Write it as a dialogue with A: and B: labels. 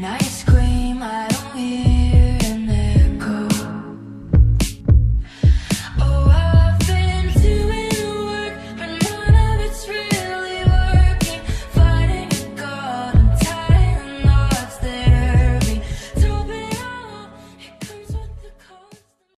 A: nice